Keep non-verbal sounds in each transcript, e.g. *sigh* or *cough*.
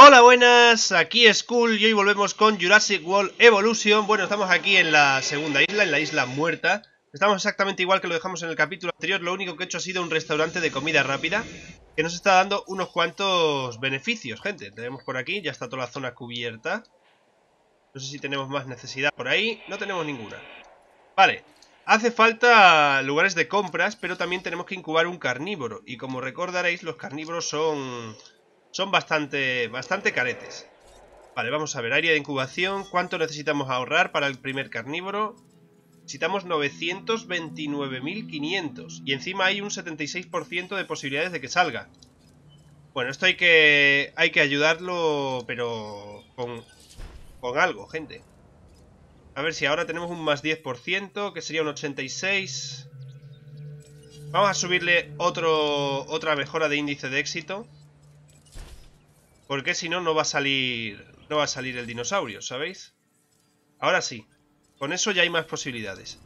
Hola, buenas, aquí es Cool y hoy volvemos con Jurassic World Evolution. Bueno, estamos aquí en la segunda isla, en la isla muerta. Estamos exactamente igual que lo dejamos en el capítulo anterior. Lo único que he hecho ha sido un restaurante de comida rápida Que nos está dando unos cuantos beneficios, gente. Tenemos por aquí, ya está toda la zona cubierta. No sé si tenemos más necesidad por ahí. No tenemos ninguna. Vale, Hace falta lugares de compras, pero también tenemos que incubar un carnívoro. Y como recordaréis, los carnívoros son son bastante, bastante caretes. Vale, vamos a ver, área de incubación. ¿Cuánto necesitamos ahorrar para el primer carnívoro? Necesitamos 929.500. Y encima hay un 76% de posibilidades de que salga. Bueno, esto hay que, hay que ayudarlo, pero con, con algo, gente. A ver si ahora tenemos un más 10%, que sería un 86. Vamos a subirle otro, otra mejora de índice de éxito. Porque si no, no va a salir. No va a salir el dinosaurio, ¿sabéis? Ahora sí. Con eso ya hay más posibilidades.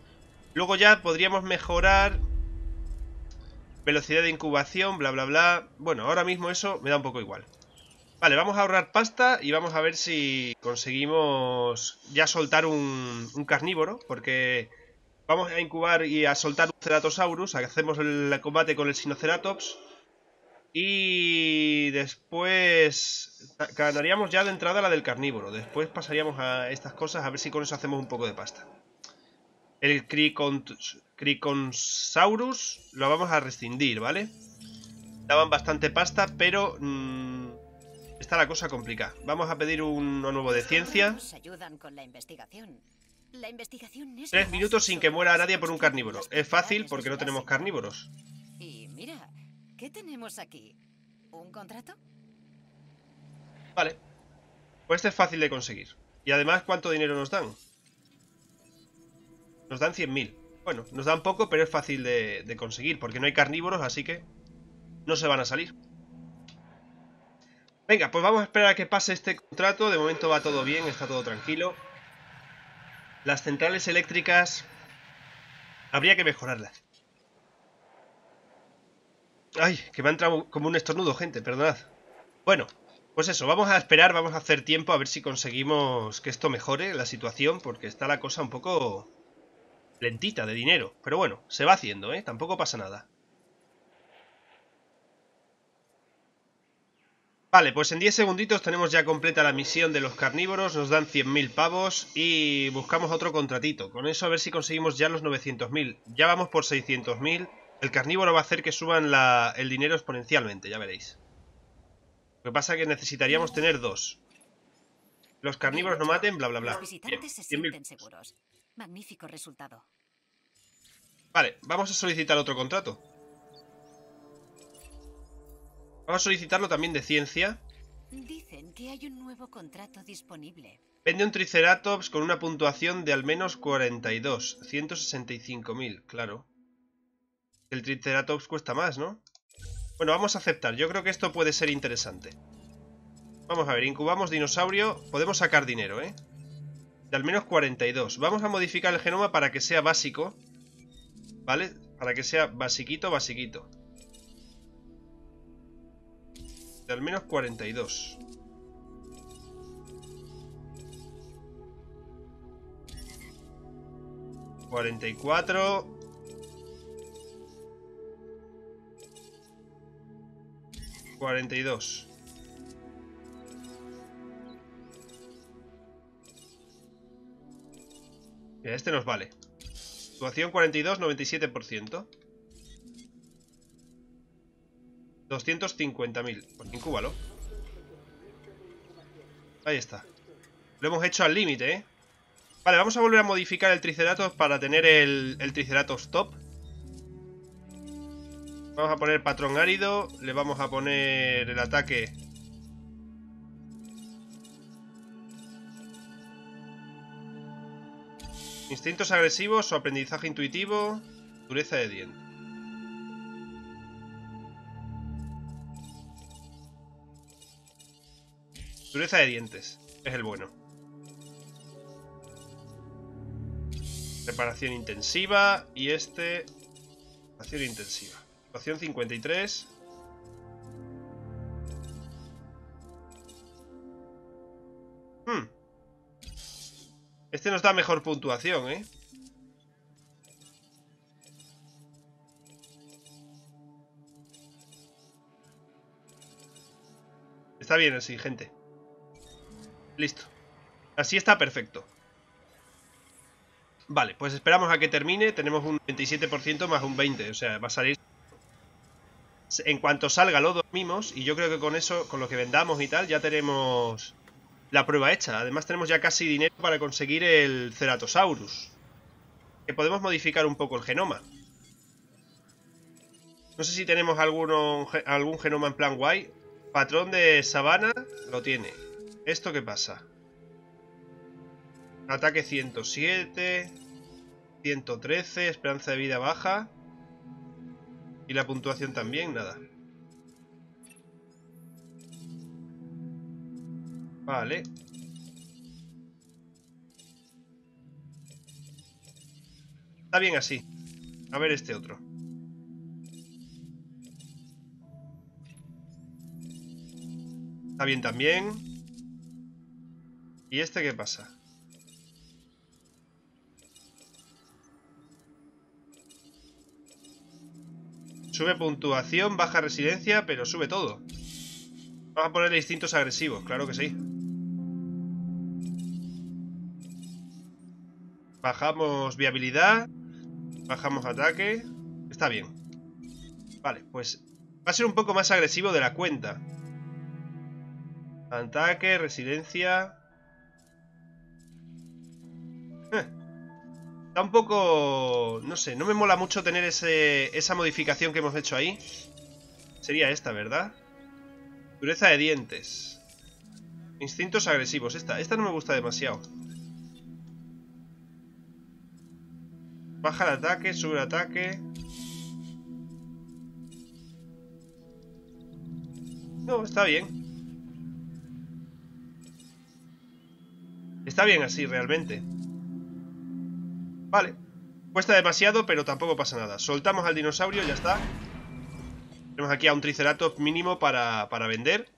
Luego ya podríamos mejorar. Velocidad de incubación, bla bla bla. Bueno, ahora mismo eso me da un poco igual. Vale, vamos a ahorrar pasta y vamos a ver si conseguimos ya soltar un, un carnívoro. Porque vamos a incubar y a soltar un Ceratosaurus. Hacemos el combate con el Sinoceratops. Y después ganaríamos ya de entrada la del carnívoro. Después pasaríamos a estas cosas a ver si con eso hacemos un poco de pasta. El Criconsaurus lo vamos a rescindir, ¿vale? Daban bastante pasta, pero mmm, está la cosa complicada. Vamos a pedir uno nuevo de ciencia. Tres minutos sin que muera nadie por un carnívoro. Es fácil porque no tenemos carnívoros. ¿Qué tenemos aquí? ¿Un contrato? Vale. Pues este es fácil de conseguir. Y además, ¿cuánto dinero nos dan? Nos dan 100.000. Bueno, nos dan poco, pero es fácil de, de conseguir, porque no hay carnívoros, así que no se van a salir. Venga, pues vamos a esperar a que pase este contrato. De momento va todo bien, está todo tranquilo. Las centrales eléctricas... Habría que mejorarlas. Ay, que me ha entrado como un estornudo, gente, perdonad. Bueno, pues eso, vamos a esperar, vamos a hacer tiempo a ver si conseguimos que esto mejore la situación, porque está la cosa un poco lentita de dinero. Pero bueno, se va haciendo, ¿eh? Tampoco pasa nada. Vale, pues en 10 segunditos tenemos ya completa la misión de los carnívoros, nos dan 100.000 pavos y buscamos otro contratito. Con eso a ver si conseguimos ya los 900.000. Ya vamos por 600.000 el carnívoro va a hacer que suban el dinero exponencialmente, ya veréis. Lo que pasa es que necesitaríamos tener dos. Los carnívoros no maten, bla bla bla. Los visitantes se sienten seguros. Magnífico resultado. Vale, vamos a solicitar otro contrato. Vamos a solicitarlo también de ciencia. Dicen que hay un nuevo contrato disponible. Vende un Triceratops con una puntuación de al menos 42. 165.000, claro. El Triceratops cuesta más, ¿no? Bueno, vamos a aceptar. Yo creo que esto puede ser interesante. Vamos a ver, incubamos dinosaurio. Podemos sacar dinero, ¿eh? De al menos 42. Vamos a modificar el genoma para que sea básico. ¿Vale? Para que sea basiquito, basiquito. De al menos 42. ¿44? 42. Mira, este nos vale. Situación 42, 97%. 250.000. Pues incúbalo. Ahí está. Lo hemos hecho al límite, ¿eh? Vale, vamos a volver a modificar el Triceratops para tener el, el Triceratops top. Vamos a poner patrón árido. Le vamos a poner el ataque. Instintos agresivos o aprendizaje intuitivo. Dureza de diente. Dureza de dientes. Es el bueno. Reparación intensiva. Y este... Reparación intensiva. Situación 53. Hmm. Este nos da mejor puntuación, ¿eh? Está bien así, gente. Listo. Así está perfecto. Vale, pues esperamos a que termine. Tenemos un 27% más un 20%. O sea, va a salir... En cuanto salga lo dormimos. Y yo creo que con eso, con lo que vendamos y tal, ya tenemos la prueba hecha. Además tenemos ya casi dinero para conseguir el Ceratosaurus. Que podemos modificar un poco el genoma. No sé si tenemos algún genoma en plan guay. Patrón de sabana lo tiene. ¿Esto qué pasa? Ataque 107. 113. Esperanza de vida baja. Y la puntuación también, nada. Vale. Está bien así. A ver este otro. Está bien también. ¿Y este qué pasa? Sube puntuación, baja residencia, pero sube todo. Vamos a ponerle instintos agresivos, claro que sí. Bajamos viabilidad. Bajamos ataque. Está bien. Vale, pues va a ser un poco más agresivo de la cuenta. Ataque, residencia... Está un poco... No sé, no me mola mucho tener ese, esa modificación que hemos hecho ahí. Sería esta, ¿verdad? Dureza de dientes. Instintos agresivos. Esta, esta no me gusta demasiado. Baja el ataque, sube el ataque. No, está bien. Está bien así, realmente. Vale. Cuesta demasiado, pero tampoco pasa nada. Soltamos al dinosaurio, ya está. Tenemos aquí a un Triceratops mínimo para, para vender.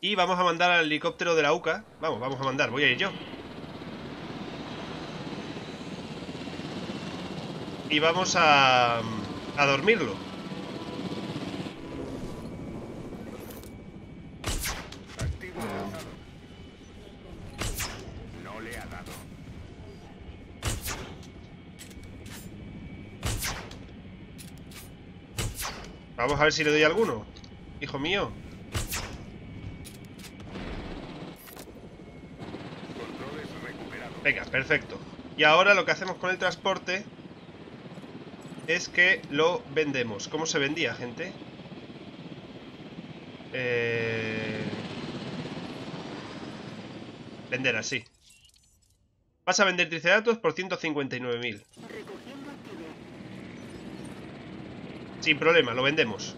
Y vamos a mandar al helicóptero de la UCA. Vamos, vamos a mandar, voy a ir yo. Y vamos a, a dormirlo. Vamos a ver si le doy alguno. Hijo mío. Venga, perfecto. Y ahora lo que hacemos con el transporte es que lo vendemos. ¿Cómo se vendía, gente? Eh... Vender así. Vas a vender Triceratops por 159.000. Sin problema, lo vendemos.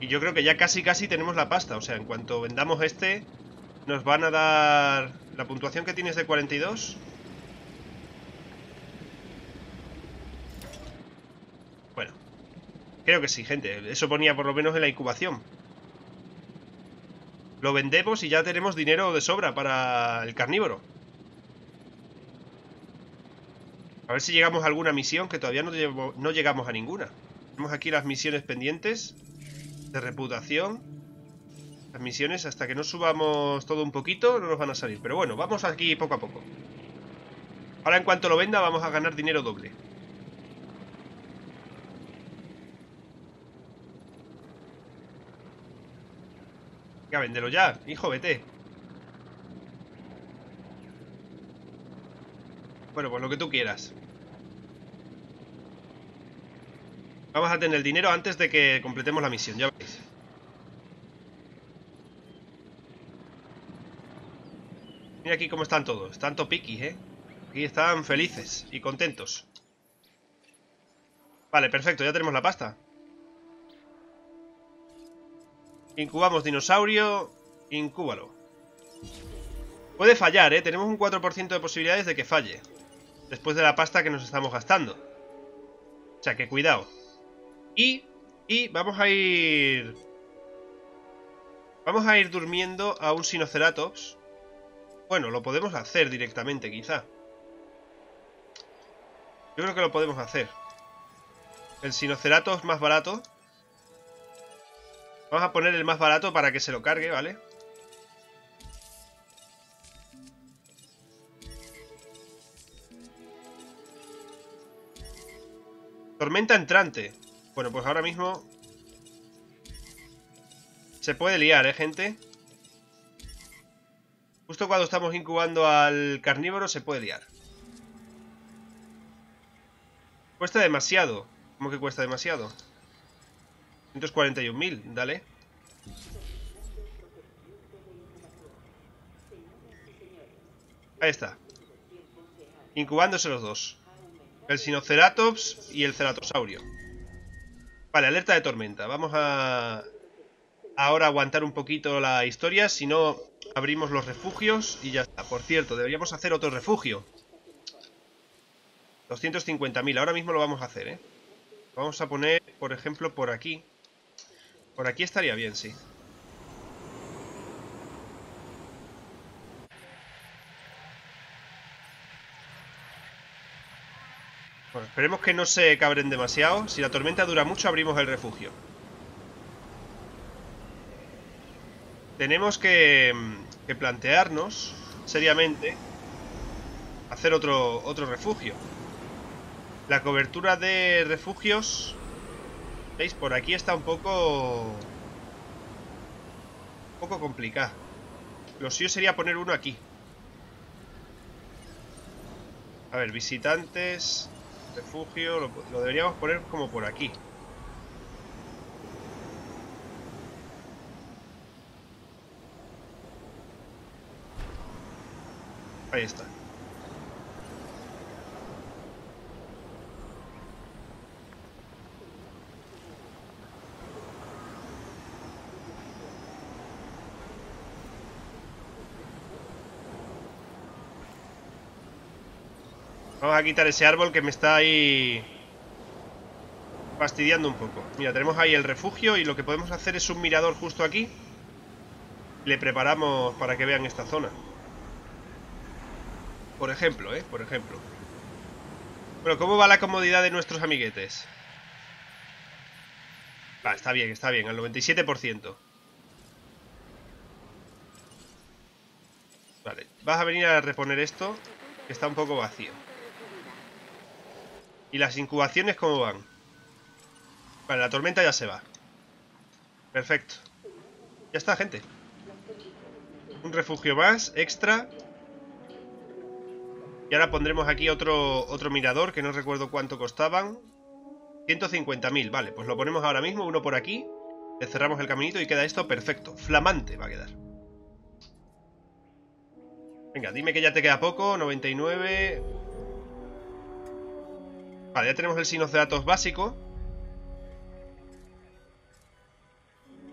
Y yo creo que ya casi casi tenemos la pasta. O sea, en cuanto vendamos este, nos van a dar... La puntuación que tienes de 42. Bueno. Creo que sí, gente. Eso ponía por lo menos en la incubación. Lo vendemos y ya tenemos dinero de sobra para el carnívoro. A ver si llegamos a alguna misión, que todavía no, llegamos a ninguna. Tenemos aquí las misiones pendientes de reputación. Las misiones, hasta que no subamos todo un poquito, no nos van a salir. Pero bueno, vamos aquí poco a poco. Ahora en cuanto lo venda, vamos a ganar dinero doble. Venga, véndelo ya, hijo, vete. Bueno, pues lo que tú quieras. Vamos a tener el dinero antes de que completemos la misión, ya veis. Mira aquí cómo están todos. Están topiquis, ¿eh? Aquí están felices y contentos. Vale, perfecto, ya tenemos la pasta. Incubamos dinosaurio. Incúbalo. Puede fallar, ¿eh? Tenemos un 4% de posibilidades de que falle. Después de la pasta que nos estamos gastando. O sea, que cuidado. Y Y vamos a ir... Vamos a ir durmiendo a un Sinoceratops. Bueno, lo podemos hacer directamente, quizá. Yo creo que lo podemos hacer. El Sinoceratops más barato. Vamos a poner el más barato para que se lo cargue, ¿vale? Tormenta entrante. Bueno, pues ahora mismo... Se puede liar, ¿eh, gente? Justo cuando estamos incubando al carnívoro se puede liar. Cuesta demasiado. ¿Cómo que cuesta demasiado? 141.000, dale. Ahí está. Incubándose los dos. El Sinoceratops y el Ceratosaurio. Vale, alerta de tormenta. Vamos a... Ahora aguantar un poquito la historia. Si no, abrimos los refugios y ya está. Por cierto, deberíamos hacer otro refugio. 250.000. Ahora mismo lo vamos a hacer, ¿eh? Vamos a poner, por ejemplo, por aquí. Por aquí estaría bien, sí. Bueno, esperemos que no se cabren demasiado. Si la tormenta dura mucho, abrimos el refugio. Tenemos que, que plantearnos seriamente hacer otro, otro refugio. La cobertura de refugios... ¿Veis? Por aquí está un poco... Un poco complicado. Lo suyo sería poner uno aquí. A ver, visitantes... Refugio... Lo, deberíamos poner como por aquí. Ahí está. A quitar ese árbol que me está ahí fastidiando un poco. Mira, tenemos ahí el refugio y lo que podemos hacer es un mirador justo aquí. Le preparamos para que vean esta zona. Por ejemplo, ¿eh? Por ejemplo. Bueno, ¿cómo va la comodidad de nuestros amiguetes? Ah, está bien, está bien, al 97%. Vale, vas a venir a reponer esto, que está un poco vacío. ¿Y las incubaciones cómo van? Vale, la tormenta ya se va. Perfecto. Ya está, gente. Un refugio más, extra. Y ahora pondremos aquí otro, otro mirador, que no recuerdo cuánto costaban. 150.000, vale, pues lo ponemos ahora mismo, uno por aquí. Le cerramos el caminito y queda esto perfecto. Flamante va a quedar. Venga, dime que ya te queda poco. 99... Vale, ya tenemos el Sinoceatos básico.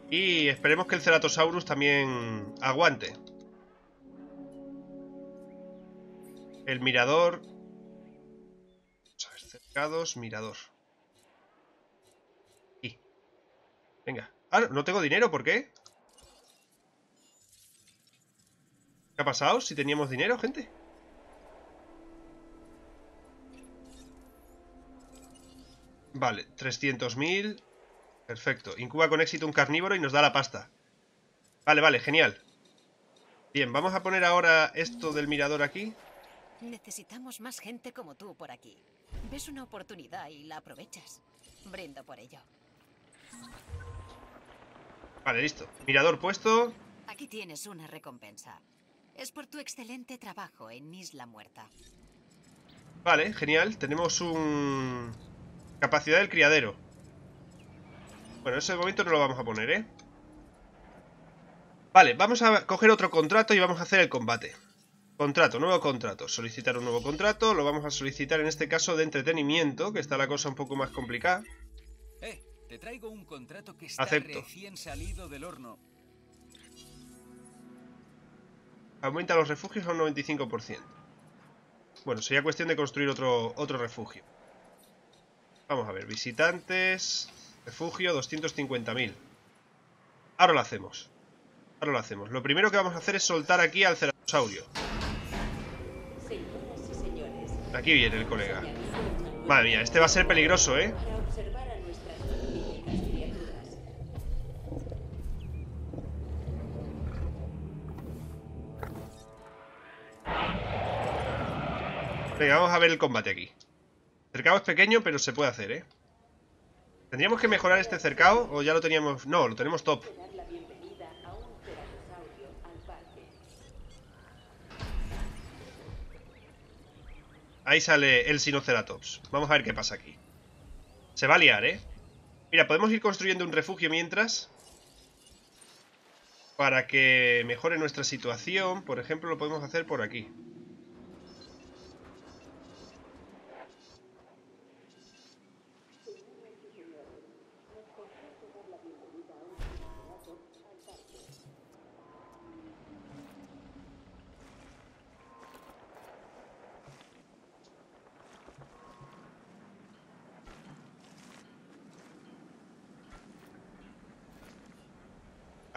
Y esperemos que el Ceratosaurus también aguante. El mirador. Vamos a ver, cercados, mirador. Y. Venga. Ah, no tengo dinero, ¿por qué? ¿Qué ha pasado? Si teníamos dinero, gente. Vale, 300.000. Perfecto. Incuba con éxito un carnívoro y nos da la pasta. Vale, vale, genial. Bien, vamos a poner ahora esto del mirador aquí. Necesitamos más gente como tú por aquí. Ves una oportunidad y la aprovechas. Brindo por ello. Vale, listo. Mirador puesto. Aquí tienes una recompensa. Es por tu excelente trabajo en Isla Muerta. Vale, genial. Tenemos un... Capacidad del criadero. Bueno, ese momento no lo vamos a poner, ¿eh? Vale, vamos a coger otro contrato y vamos a hacer el combate. Contrato, nuevo contrato. Solicitar un nuevo contrato. Lo vamos a solicitar en este caso de entretenimiento, que está la cosa un poco más complicada. Eh, te traigo un contrato que está Acepto. recién salido del horno. Aumenta los refugios a un 95%. Bueno, sería cuestión de construir otro, otro refugio. Vamos a ver, visitantes... Refugio, 250.000. Ahora lo hacemos. Ahora lo hacemos. Lo primero que vamos a hacer es soltar aquí al ceratosaurio. Aquí viene el colega. Madre mía, este va a ser peligroso, ¿eh? Venga, vamos a ver el combate aquí. Cercado es pequeño, pero se puede hacer, ¿eh? ¿Tendríamos que mejorar este cercado o ya lo teníamos...? No, lo tenemos top. Ahí sale el Sinoceratops. Vamos a ver qué pasa aquí. Se va a liar, ¿eh? Mira, podemos ir construyendo un refugio mientras. Para que mejore nuestra situación. Por ejemplo, lo podemos hacer por aquí.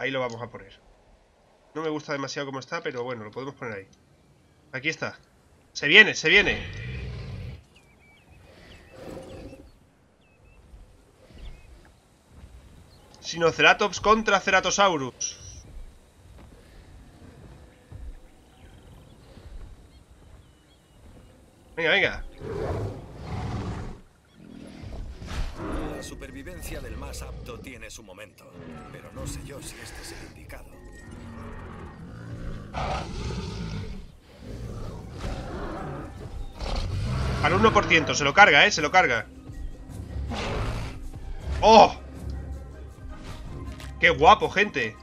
Ahí lo vamos a poner. No me gusta demasiado como está, pero bueno, lo podemos poner ahí. Aquí está. Se viene, se viene. Sinoceratops contra Ceratosaurus. Se lo carga, eh, se lo carga. ¡Oh! ¡Qué guapo, gente!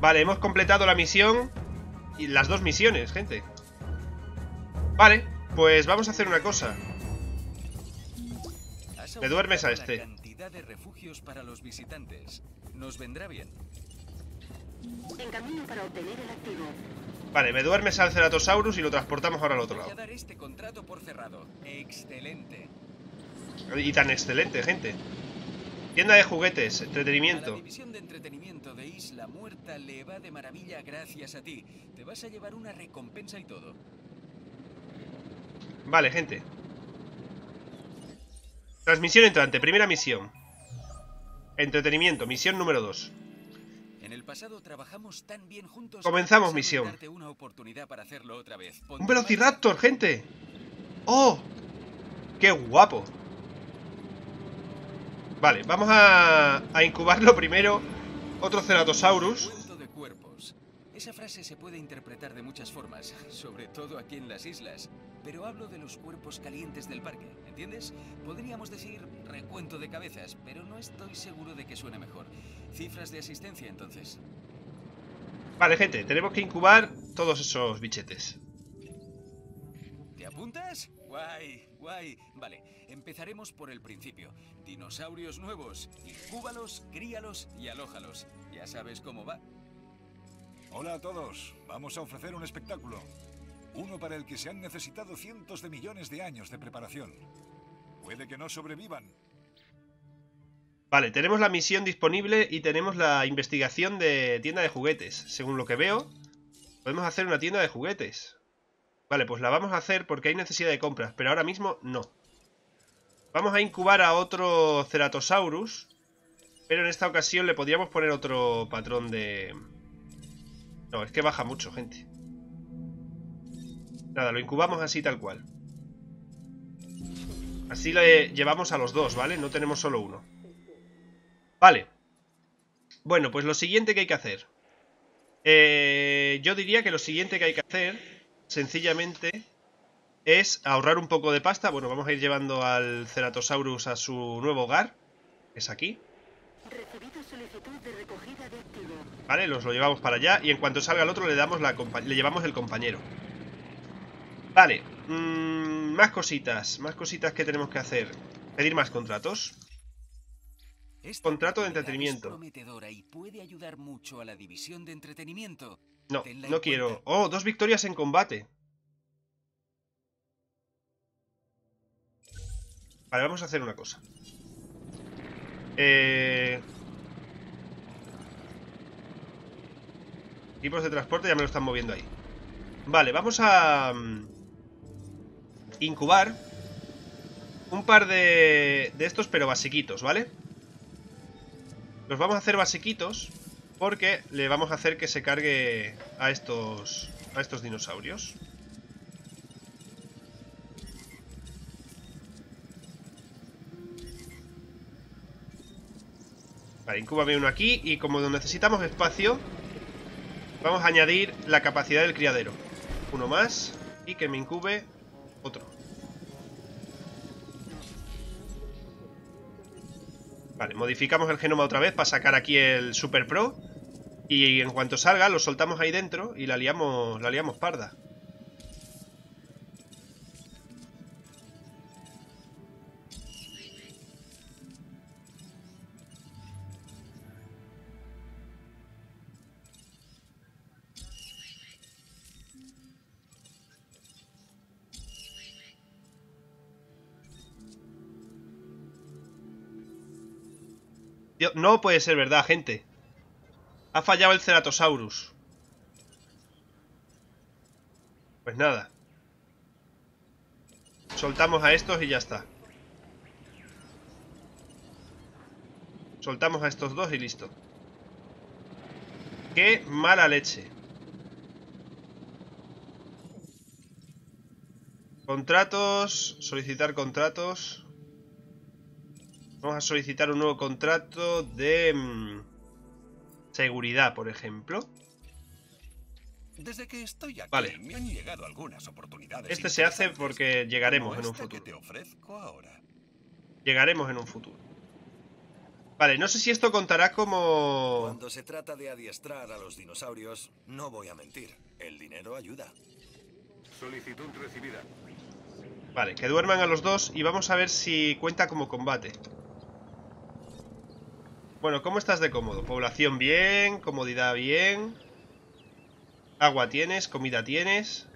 Vale, hemos completado la misión Y las dos misiones, gente Vale, pues vamos a hacer una cosa Le duermes a este. La cantidad de refugios para los visitantes. Nos vendrá bien. En camino para obtener el activo. Vale, me duermes al Ceratosaurus y lo transportamos ahora al otro lado dar este contrato por cerrado. Excelente. Y tan excelente, gente Tienda de juguetes, A la entretenimiento división de entretenimiento de Isla Muerta le va de maravilla gracias a ti. Te vas a llevar una recompensa y todo. Vale, gente Transmisión entrante, primera misión Entretenimiento, misión número 2 En el pasado trabajamos tan bien juntos. Comenzamos misión. darte una oportunidad para hacerlo otra vez. Ponte ¡Un Velociraptor, gente! ¡Oh! ¡Qué guapo! Vale, vamos a, a incubarlo primero Otro Ceratosaurus. Esa frase se puede interpretar de muchas formas, *laughs* sobre todo aquí en las islas. Pero hablo de los cuerpos calientes del parque, ¿entiendes? Podríamos decir recuento de cabezas, pero no estoy seguro de que suene mejor. Cifras de asistencia, entonces. Vale, gente, tenemos que incubar todos esos bichetes ¿Te apuntas? Guay, guay. Vale, empezaremos por el principio. Dinosaurios nuevos. Incúbalos, críalos y alójalos. Ya sabes cómo va. Hola a todos, vamos a ofrecer un espectáculo. Uno para el que se han necesitado cientos de millones de años de preparación. Puede que no sobrevivan. Vale, tenemos la misión disponible y tenemos la investigación de tienda de juguetes Según lo que veo, podemos hacer una tienda de juguetes Vale, pues la vamos a hacer porque hay necesidad de compras Pero ahora mismo no Vamos a incubar a otro Ceratosaurus Pero en esta ocasión le podríamos poner otro patrón de... No, es que baja mucho, gente Nada, lo incubamos así tal cual Así le llevamos a los dos, ¿vale? No tenemos solo uno Vale. Bueno, pues lo siguiente que hay que hacer. Eh, yo diría que lo siguiente que hay que hacer, sencillamente, es ahorrar un poco de pasta. Bueno, vamos a ir llevando al Ceratosaurus a su nuevo hogar, es aquí. Recibido solicitud de recogida de. Vale, los lo llevamos para allá y en cuanto salga el otro le, damos la le llevamos el compañero. Vale, mm, más cositas, más cositas que tenemos que hacer. Pedir más contratos. Esta Contrato de entretenimiento. Es prometedora y puede ayudar mucho a la división de entretenimiento. No, Tenla no quiero. Oh, dos victorias en combate. Vale, vamos a hacer una cosa. Eh... Equipos de transporte ya me lo están moviendo ahí. Vale, vamos a... mm, Incubar un par de, de estos, pero basiquitos, ¿vale? Los vamos a hacer basiquitos porque le vamos a hacer que se cargue a estos, a estos dinosaurios. Vale, incúbame uno aquí y como necesitamos espacio, vamos a añadir la capacidad del criadero. Uno más y que me incube otro. Vale, modificamos el genoma otra vez para sacar aquí el Super Pro. Y en cuanto salga, lo soltamos ahí dentro y la liamos, la liamos parda. No puede ser verdad, gente. Ha fallado el Ceratosaurus. Pues nada. Soltamos a estos y ya está. Soltamos a estos dos y listo. Qué mala leche. Contratos. Solicitar contratos. Vamos a solicitar un nuevo contrato de... mm, seguridad, por ejemplo. Desde que estoy aquí, Vale. me han llegado algunas oportunidades. Este se hace porque llegaremos en un esta que futuro. te ofrezco ahora. Llegaremos en un futuro. Vale, no sé si esto contará como... Cuando se trata de adiestrar a los dinosaurios, no voy a mentir. El dinero ayuda. Solicitud recibida. Vale, que duerman a los dos y vamos a ver si cuenta como combate. Bueno, ¿cómo estás de cómodo? Población bien, comodidad bien. Agua tienes, comida tienes.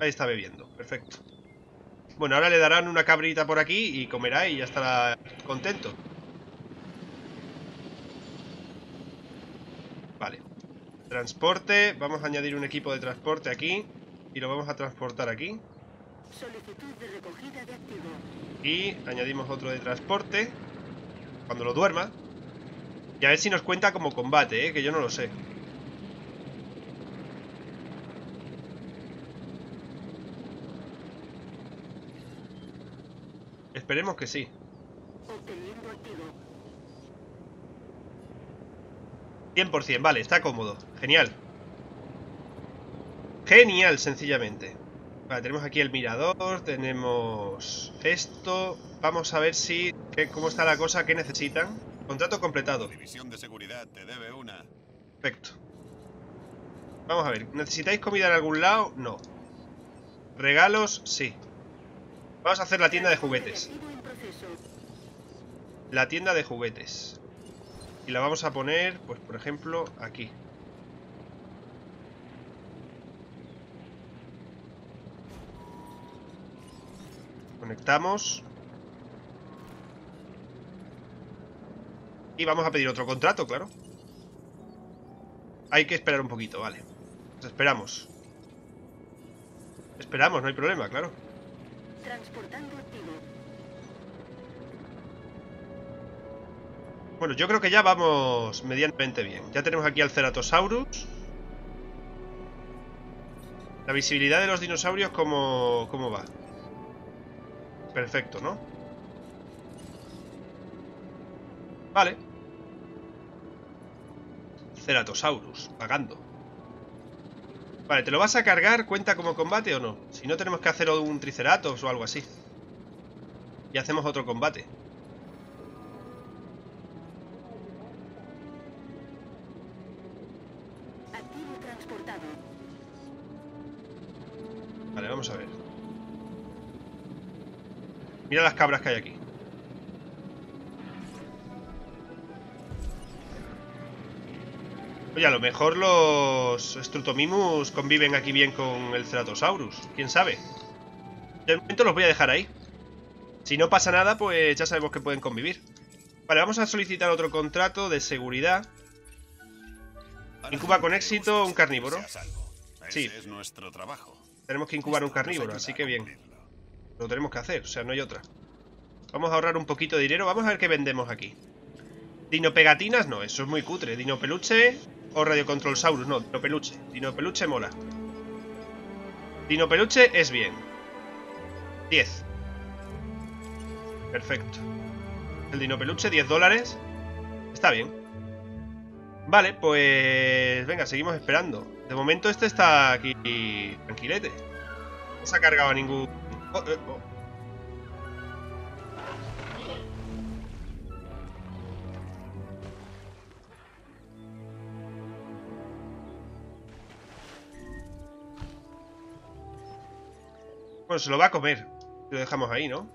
Ahí está bebiendo, perfecto. Bueno, ahora le darán una cabrita por aquí y comerá y ya estará contento. Vale. Transporte, vamos a añadir un equipo de transporte aquí y lo vamos a transportar aquí. Solicitud de recogida de activo. Y añadimos otro de transporte cuando lo duerma. Y a ver si nos cuenta como combate, ¿eh? que yo no lo sé. Esperemos que sí. Obteniendo activo. 100%, vale, está cómodo. Genial. Genial, sencillamente. Vale, tenemos aquí el mirador, tenemos esto. Vamos a ver si... qué- ¿Cómo está la cosa? ¿Qué necesitan? Contrato completado. División de seguridad te debe una. Perfecto. Vamos a ver, ¿necesitáis comida en algún lado? No. ¿Regalos? Sí. Vamos a hacer la tienda de juguetes. La tienda de juguetes. Y la vamos a poner, pues por ejemplo, aquí. Conectamos. Y vamos a pedir otro contrato, claro. Hay que esperar un poquito, vale. Esperamos. Esperamos, no hay problema, claro. Transportando activo. Bueno, yo creo que ya vamos medianamente bien. Ya tenemos aquí al Ceratosaurus. La visibilidad de los dinosaurios, ¿cómo, cómo va? Perfecto, ¿no? Vale. Ceratosaurus, pagando. Vale, ¿te lo vas a cargar? ¿Cuenta como combate o no? Si no, tenemos que hacer un Triceratops o algo así. Y hacemos otro combate. Mira las cabras que hay aquí. Oye, a lo mejor los Strutomimus conviven aquí bien con el Ceratosaurus. ¿Quién sabe? De momento los voy a dejar ahí. Si no pasa nada, pues ya sabemos que pueden convivir. Vale, vamos a solicitar otro contrato de seguridad. Incuba con éxito un carnívoro. Sí. Ese es nuestro trabajo. Tenemos que incubar un carnívoro, así que bien. Lo tenemos que hacer, o sea, no hay otra. Vamos a ahorrar un poquito de dinero. Vamos a ver qué vendemos aquí. Dino pegatinas, no, eso es muy cutre. Dino peluche o radiocontrolsaurus, no, dino peluche. Dino peluche mola. Dino peluche es bien. 10. Perfecto. El dino peluche, 10 dólares. Está bien. Vale, pues... Venga, seguimos esperando. De momento este está aquí tranquilete. No se ha cargado a ningún... Bueno, se lo va a comer. Lo dejamos ahí, ¿no?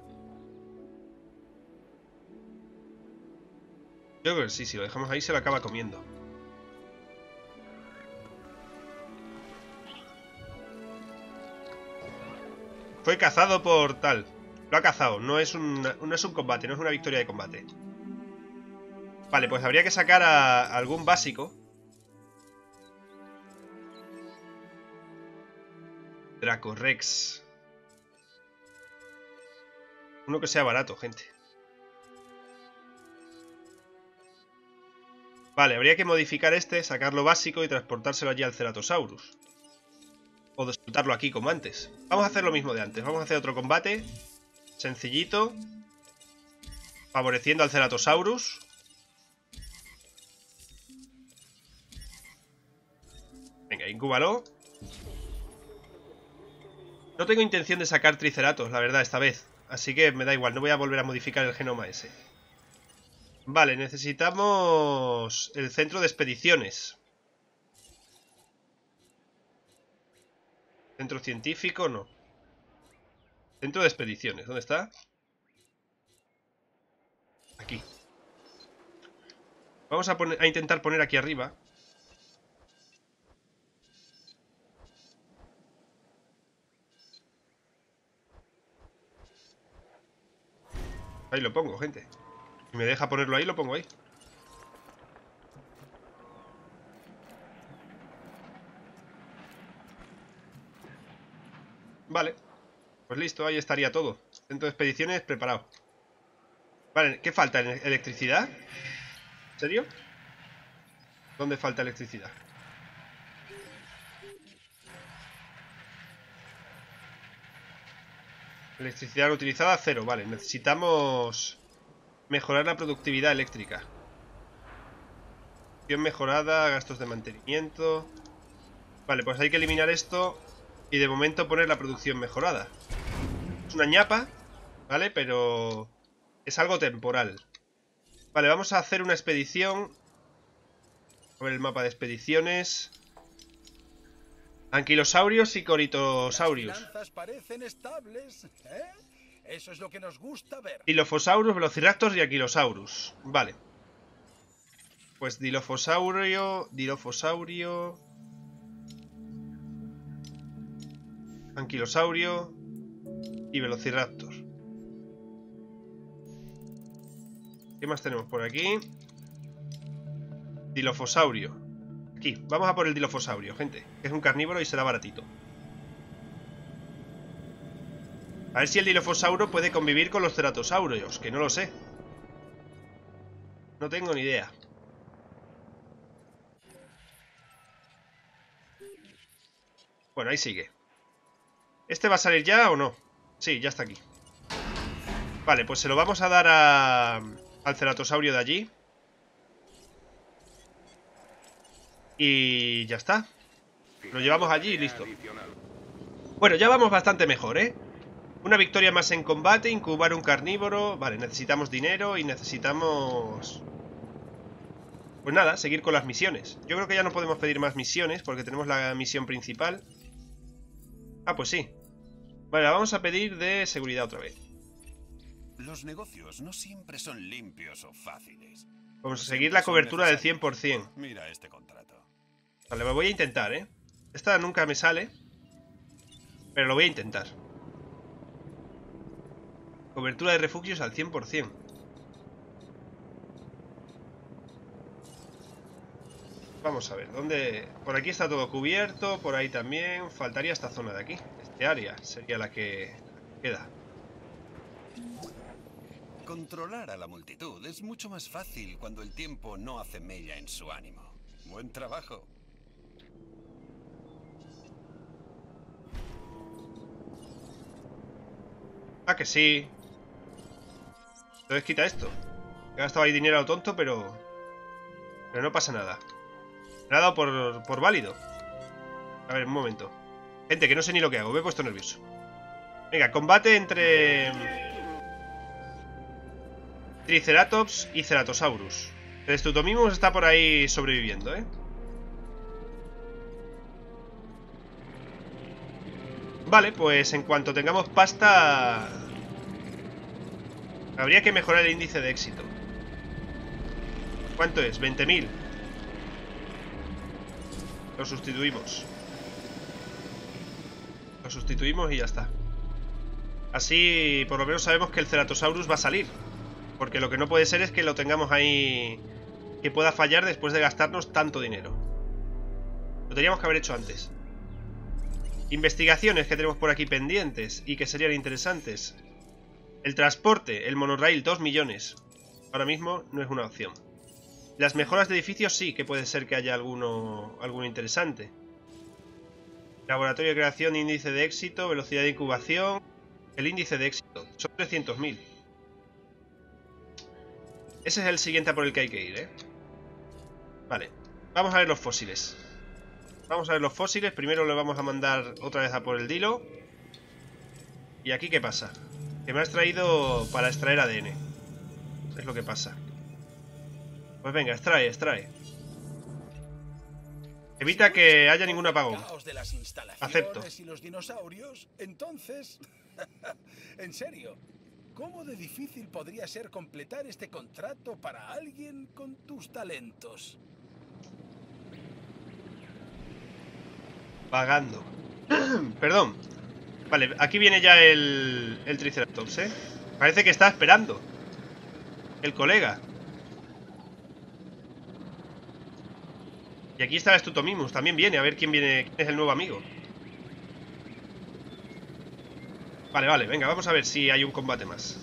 Yo creo que sí, si lo dejamos ahí se lo acaba comiendo. Fue cazado por tal. Lo ha cazado. No es, un, no es un combate, no es una victoria de combate. Vale, pues habría que sacar a algún básico. Dracorex. Uno que sea barato, gente. Vale, habría que modificar este, sacarlo básico y transportárselo allí al Ceratosaurus. O de soltarlo aquí como antes. Vamos a hacer lo mismo de antes. Vamos a hacer otro combate. Sencillito. Favoreciendo al Ceratosaurus. Venga, incúbalo. No tengo intención de sacar Triceratos, la verdad, esta vez. Así que me da igual, no voy a volver a modificar el genoma ese. Vale, necesitamos el centro de expediciones. Centro científico, no. Centro de expediciones, ¿dónde está? Aquí. Vamos a, poner, a intentar poner aquí arriba. Ahí lo pongo, gente. Si me deja ponerlo ahí, lo pongo ahí. Vale. Pues listo, ahí estaría todo. Centro de expediciones preparado. Vale, ¿qué falta? ¿Electricidad? ¿En serio? ¿Dónde falta electricidad? Electricidad utilizada, cero. Vale, necesitamos mejorar la productividad eléctrica. Mejorada, gastos de mantenimiento... Vale, pues hay que eliminar esto y de momento poner la producción mejorada. Es una ñapa, ¿vale? Pero es algo temporal. Vale, vamos a hacer una expedición. A ver el mapa de expediciones. Anquilosaurios y coritosaurios. Las parecen estables, ¿eh? Eso es lo que nos gusta ver. Dilophosaurus, Velociraptors y Anquilosaurus. Vale. Pues Dilophosaurio, Dilophosaurio... Anquilosaurio y Velociraptor. ¿Qué más tenemos por aquí? Dilophosaurio. Aquí, vamos a por el Dilophosaurio, gente. Es un carnívoro y será baratito. A ver si el Dilophosauro puede convivir con los Ceratosaurios, que no lo sé. No tengo ni idea. Bueno, ahí sigue. ¿Este va a salir ya o no? Sí, ya está aquí. Vale, pues se lo vamos a dar al ceratosaurio de allí. Y ya está. Lo llevamos allí y listo. Bueno, ya vamos bastante mejor, ¿eh? Una victoria más en combate, incubar un carnívoro... Vale, necesitamos dinero y necesitamos... Pues nada, seguir con las misiones. Yo creo que ya no podemos pedir más misiones porque tenemos la misión principal. Ah, pues sí. Vale, la vamos a pedir de seguridad otra vez. Los negocios no siempre son limpios o fáciles. Vamos a seguir la cobertura del 100%. Mira este contrato. Vale, lo voy a intentar, ¿eh? Esta nunca me sale. Pero lo voy a intentar. Cobertura de refugios al 100%. Vamos a ver, ¿dónde...? Por aquí está todo cubierto, por ahí también. Faltaría esta zona de aquí. Este área sería la que queda. Controlar a la multitud es mucho más fácil cuando el tiempo no hace mella en su ánimo. Buen trabajo. Ah, que sí. Entonces quita esto. He gastado ahí dinero a lo tonto, pero... Pero no pasa nada. Me ha dado por, por válido. A ver, un momento. Gente, que no sé ni lo que hago. Me he puesto nervioso. Venga, combate entre... Triceratops y Ceratosaurus. El Stutomimus está por ahí sobreviviendo, ¿eh? Vale, pues en cuanto tengamos pasta... Habría que mejorar el índice de éxito. ¿Cuánto es? 20.000. Lo sustituimos. Sustituimos y ya está. Así, por lo menos sabemos que el Ceratosaurus va a salir. Porque lo que no puede ser es que lo tengamos ahí... Que pueda fallar después de gastarnos tanto dinero. Lo teníamos que haber hecho antes. Investigaciones que tenemos por aquí pendientes y que serían interesantes. El transporte, el monorail, 2 millones. Ahora mismo no es una opción. Las mejoras de edificios sí, que puede ser que haya alguno, alguno interesante. Laboratorio de creación, índice de éxito, velocidad de incubación. El índice de éxito, son 300.000. Ese es el siguiente por el que hay que ir, ¿eh? Vale, vamos a ver los fósiles. Vamos a ver los fósiles. Primero le vamos a mandar otra vez a por el Dilo. ¿Y aquí qué pasa? Que me has traído para extraer ADN. Es lo que pasa. Pues venga, extrae, extrae. Evita que haya ningún apagón. De las Acepto. y los dinosaurios, entonces, *laughs* en serio, ¿cómo de difícil podría ser completar este contrato para alguien con tus talentos? Vagando. *clears throat* Perdón. Vale, aquí viene ya el, el Triceratops, ¿eh? Parece que está esperando. El colega. Y aquí está el Stutomimus, también viene, a ver quién viene, quién es el nuevo amigo. Vale, vale, venga, vamos a ver si hay un combate más.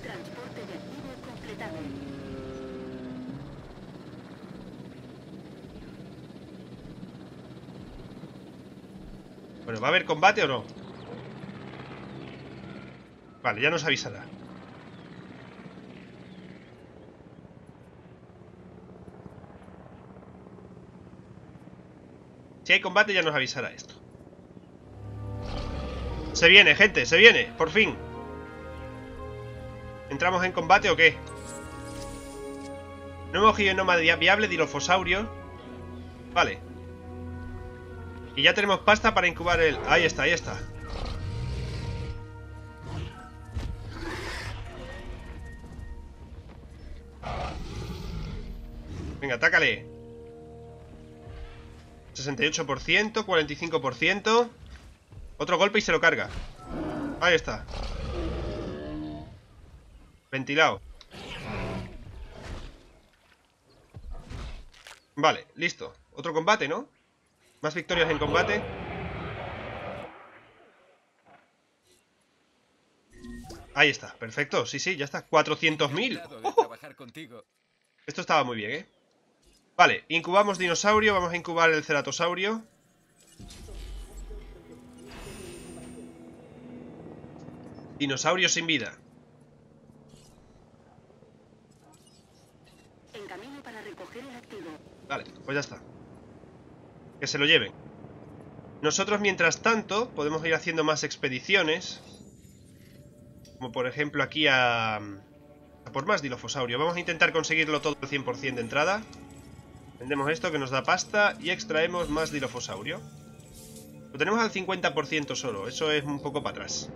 Transporte de activo completado. Bueno, ¿va a haber combate o no? Vale, ya nos avisará. Si hay combate ya nos avisará esto. Se viene, gente, se viene, por fin. ¿Entramos en combate o qué? Nuevo genoma viable Dilophosaurios. Vale. Y ya tenemos pasta para incubar el... Ahí está, ahí está. 68%, 45%. Otro golpe y se lo carga. Ahí está. Ventilado. Vale, listo. Otro combate, ¿no? Más victorias en combate. Ahí está, perfecto. Sí, sí, ya está. 400.000. Encantado de trabajar contigo. Esto estaba muy bien, ¿eh? Vale, incubamos dinosaurio. Vamos a incubar el ceratosaurio. Dinosaurio sin vida. En camino para recoger el activo. Vale, pues ya está. Que se lo lleven. Nosotros, mientras tanto, podemos ir haciendo más expediciones. Como por ejemplo aquí a... a por más dilofosaurio. Vamos a intentar conseguirlo todo al 100% de entrada. Vendemos esto que nos da pasta y extraemos más dilofosaurio. Lo tenemos al 50% solo, eso es un poco para atrás.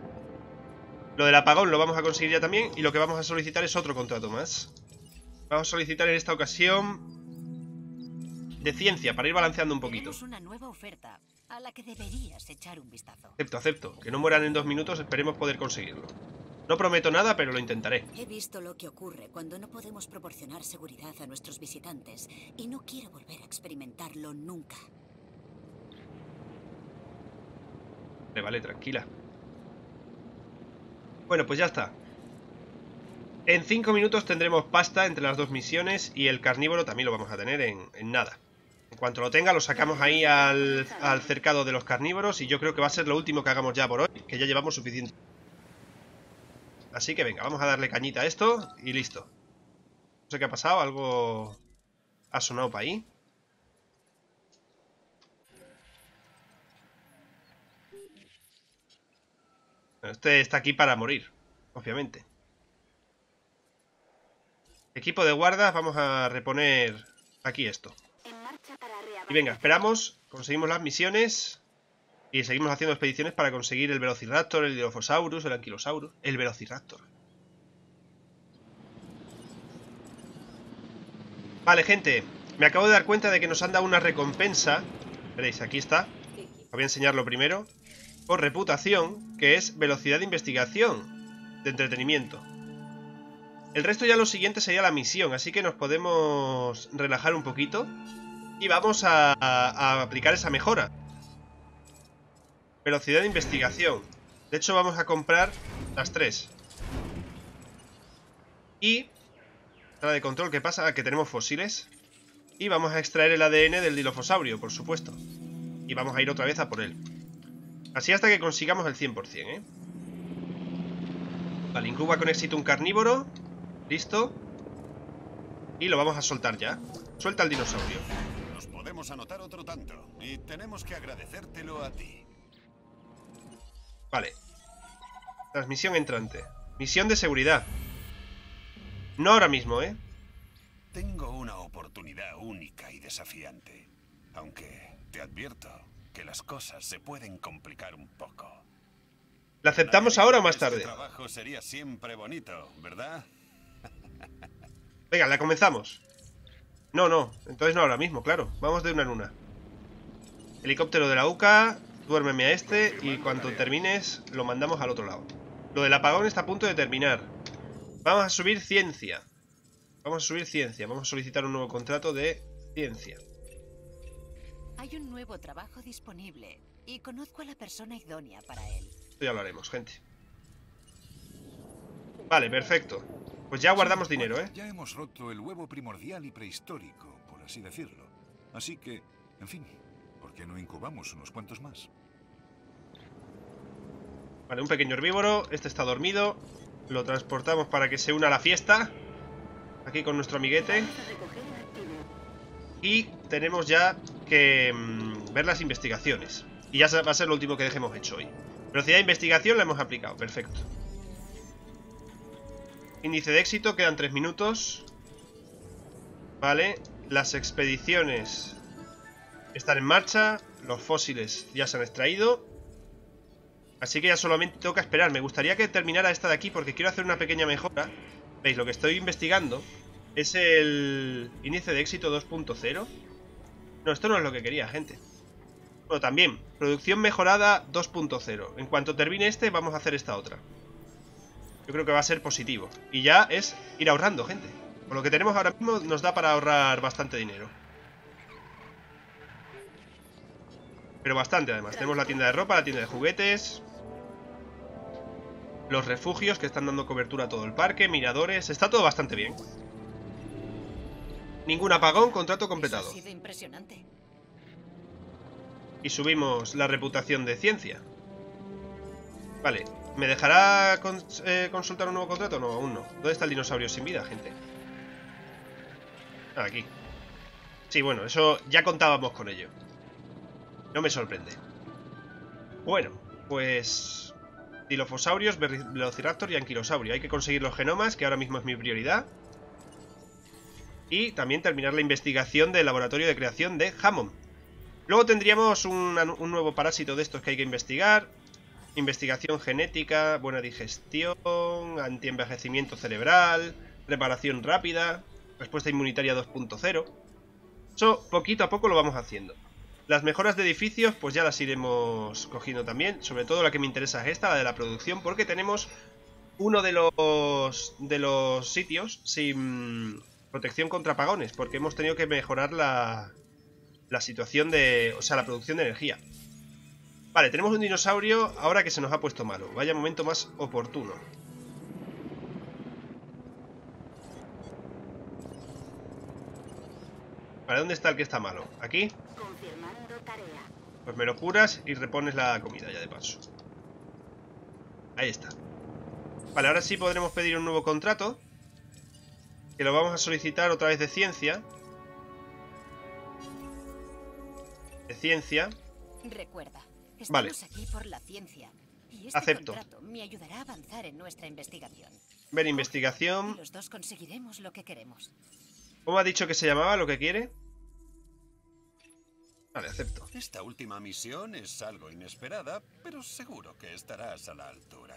Lo del apagón lo vamos a conseguir ya también y lo que vamos a solicitar es otro contrato más. Vamos a solicitar en esta ocasión de ciencia, para ir balanceando un poquito. Tenemos una nueva oferta a la que deberías echar un vistazo. Acepto, acepto. Que no mueran en dos minutos, esperemos poder conseguirlo. No prometo nada, pero lo intentaré. He visto lo que ocurre cuando no podemos proporcionar seguridad a nuestros visitantes y no quiero volver a experimentarlo nunca. Vale, vale, tranquila. Bueno, pues ya está. En 5 minutos tendremos pasta entre las dos misiones y el carnívoro también lo vamos a tener en, en nada. En cuanto lo tenga, lo sacamos ahí al, al cercado de los carnívoros y yo creo que va a ser lo último que hagamos ya por hoy, que ya llevamos suficiente. Así que venga, vamos a darle cañita a esto y listo. No sé qué ha pasado, algo ha sonado para ahí. Este está aquí para morir, obviamente. Equipo de guardas, vamos a reponer aquí esto. Y venga, esperamos, conseguimos las misiones y seguimos haciendo expediciones para conseguir el Velociraptor, el Dilophosaurus, el Ankylosaurus, el Velociraptor. Vale, gente, me acabo de dar cuenta de que nos han dado una recompensa. Veréis, aquí está. Os voy a enseñarlo primero. Por reputación, que es velocidad de investigación, de entretenimiento. El resto ya lo siguiente sería la misión, así que nos podemos relajar un poquito. Y vamos a aplicar esa mejora. Velocidad de investigación. De hecho, vamos a comprar las tres. Y... Sala de control, ¿qué pasa? Que tenemos fósiles. Y vamos a extraer el ADN del dilofosaurio, por supuesto. Y vamos a ir otra vez a por él. Así hasta que consigamos el 100%, ¿eh? Vale, incuba con éxito un carnívoro. Listo. Y lo vamos a soltar ya. Suelta el dinosaurio. Nos podemos anotar otro tanto. Y tenemos que agradecértelo a ti. Vale. Transmisión entrante. Misión de seguridad. No ahora mismo, ¿eh? Tengo una oportunidad única y desafiante. Aunque te advierto que las cosas se pueden complicar un poco. ¿La aceptamos ahora o más Este tarde? trabajo sería siempre bonito, ¿verdad? *laughs* Venga, la comenzamos. No, no. Entonces no ahora mismo, claro. Vamos de una en una. Helicóptero de la UCA. Duérmeme a este y cuando termines lo mandamos al otro lado. Lo del apagón está a punto de terminar. Vamos a subir ciencia. Vamos a subir ciencia. Vamos a solicitar un nuevo contrato de ciencia. Hay un nuevo trabajo disponible y conozco a la persona idónea para él. Esto ya lo haremos, gente. Vale, perfecto. Pues ya guardamos dinero, ¿eh? Ya hemos roto el huevo primordial y prehistórico, por así decirlo. Así que, en fin, ¿por qué no incubamos unos cuantos más? Vale, un pequeño herbívoro. Este está dormido. Lo transportamos para que se una a la fiesta. Aquí con nuestro amiguete. Y tenemos ya que mm, ver las investigaciones. Y ya va a ser lo último que dejemos hecho hoy. Velocidad de investigación la hemos aplicado. Perfecto. Índice de éxito, quedan 3 minutos. Vale. Las expediciones están en marcha. Los fósiles ya se han extraído. Así que ya solamente toca esperar. Me gustaría que terminara esta de aquí porque quiero hacer una pequeña mejora. Veis, lo que estoy investigando es el índice de éxito 2.0. No, esto no es lo que quería, gente. Bueno, también, producción mejorada 2.0. En cuanto termine este, vamos a hacer esta otra. Yo creo que va a ser positivo. Y ya es ir ahorrando, gente. Con lo que tenemos ahora mismo nos da para ahorrar bastante dinero. Pero bastante, además. Tenemos la tienda de ropa, la tienda de juguetes. Los refugios que están dando cobertura a todo el parque, miradores. Está todo bastante bien. Ningún apagón, contrato completado. ha sido impresionante. Y subimos la reputación de ciencia. Vale, ¿me dejará cons- eh, consultar un nuevo contrato? No, aún no. ¿Dónde está el dinosaurio sin vida, gente? Ah, aquí. Sí, bueno, eso ya contábamos con ello. No me sorprende. Bueno, pues... Dilophosaurios, Velociraptor y Anquilosaurio. Hay que conseguir los genomas, que ahora mismo es mi prioridad. Y también terminar la investigación del laboratorio de creación de Hammond. Luego tendríamos un, un nuevo parásito de estos que hay que investigar. Investigación genética, buena digestión, antienvejecimiento cerebral, reparación rápida, respuesta inmunitaria 2.0. Eso poquito a poco lo vamos haciendo. Las mejoras de edificios pues ya las iremos cogiendo también. Sobre todo la que me interesa es esta, la de la producción, porque tenemos uno de los, de los sitios sin protección contra apagones, porque hemos tenido que mejorar la, la situación de... o sea, la producción de energía. Vale, tenemos un dinosaurio ahora que se nos ha puesto malo. Vaya momento más oportuno. Vale, ¿dónde está el que está malo? ¿Aquí? Pues me lo curas y repones la comida ya de paso. Ahí está. Vale, ahora sí podremos pedir un nuevo contrato. Que lo vamos a solicitar otra vez de ciencia. De ciencia. Recuerda, Vale. aquí por la ciencia. Y este Acepto. contrato me ayudará a avanzar en nuestra investigación. Ver investigación. los dos conseguiremos lo que queremos. ¿Cómo ha dicho que se llamaba lo que quiere? Vale, acepto. Esta última misión es algo inesperada, pero seguro que estarás a la altura.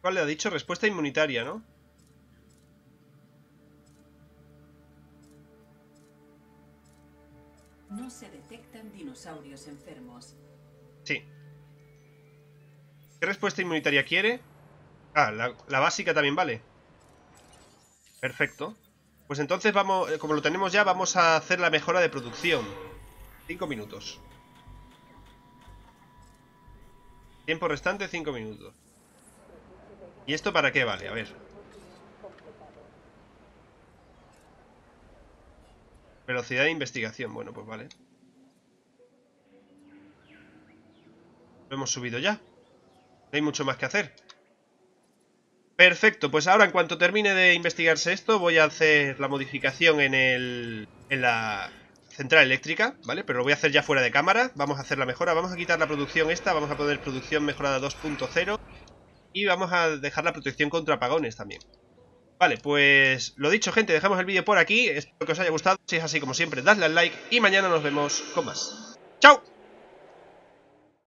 ¿Cuál le ha dicho? Respuesta inmunitaria, ¿no? No se detectan dinosaurios enfermos. Sí. ¿Qué respuesta inmunitaria quiere? Ah, la, la básica también vale. Perfecto. Pues entonces vamos, eh, como lo tenemos ya, vamos a hacer la mejora de producción. Cinco minutos. Tiempo restante, cinco minutos. ¿Y esto para qué vale? A ver. Velocidad de investigación. Bueno, pues vale. Lo hemos subido ya. No hay mucho más que hacer. Perfecto, pues ahora en cuanto termine de investigarse esto, voy a hacer la modificación en el. en la central eléctrica, ¿vale? Pero lo voy a hacer ya fuera de cámara. Vamos a hacer la mejora. Vamos a quitar la producción esta, vamos a poner producción mejorada 2.0. Y vamos a dejar la protección contra apagones también. Vale, pues lo dicho, gente, dejamos el vídeo por aquí. Espero que os haya gustado. Si es así como siempre, dadle al like y mañana nos vemos con más. ¡Chao!